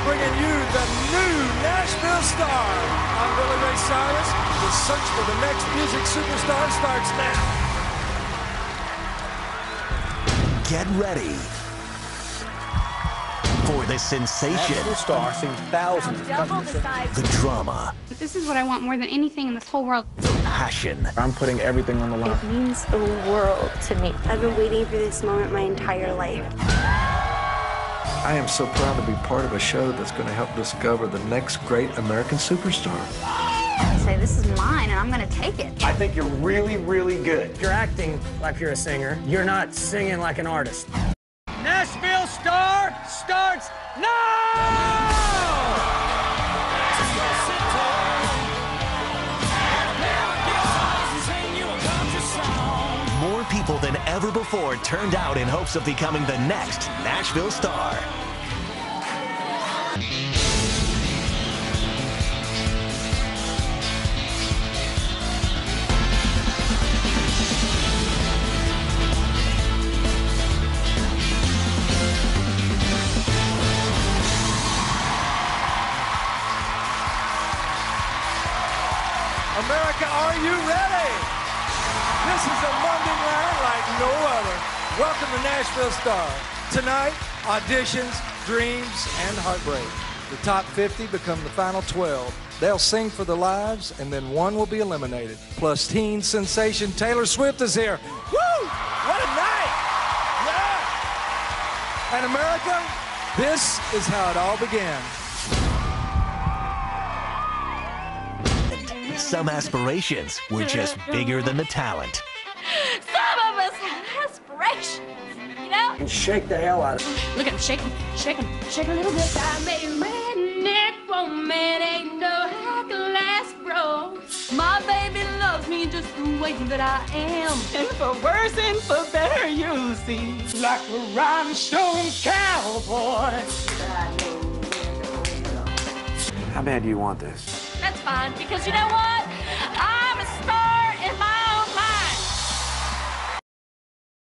are bringing you the new Nashville Star. I'm Billy Ray Cyrus. The search for the next music superstar starts now. Get ready for the sensation, Nashville Star seen thousands of Double the the drama, This is what I want more than anything in this whole world. the passion, I'm putting everything on the line. It means the world to me. I've been waiting for this moment my entire life. I am so proud to be part of a show that's going to help discover the next great American superstar. I say, this is mine, and I'm going to take it. I think you're really, really good. You're acting like you're a singer. You're not singing like an artist. Nashville Star starts now! Than ever before turned out in hopes of becoming the next Nashville star. America, are you ready? Welcome to Nashville Star. Tonight, auditions, dreams, and heartbreak. The top 50 become the final 12. They'll sing for their lives, and then one will be eliminated. Plus, teen sensation Taylor Swift is here. Woo! What a night! Yeah! And America, this is how it all began. Some aspirations were just bigger than the talent. And shake the hell out of it. Look at him, shake him, shake him, shake a little bit. I'm a redneck woman, ain't no high class bro. My baby loves me just the way that I am. And for worse and for better, you see. Like a rhinestone cowboy. How bad do you want this? That's fine, because you know what? I'm a star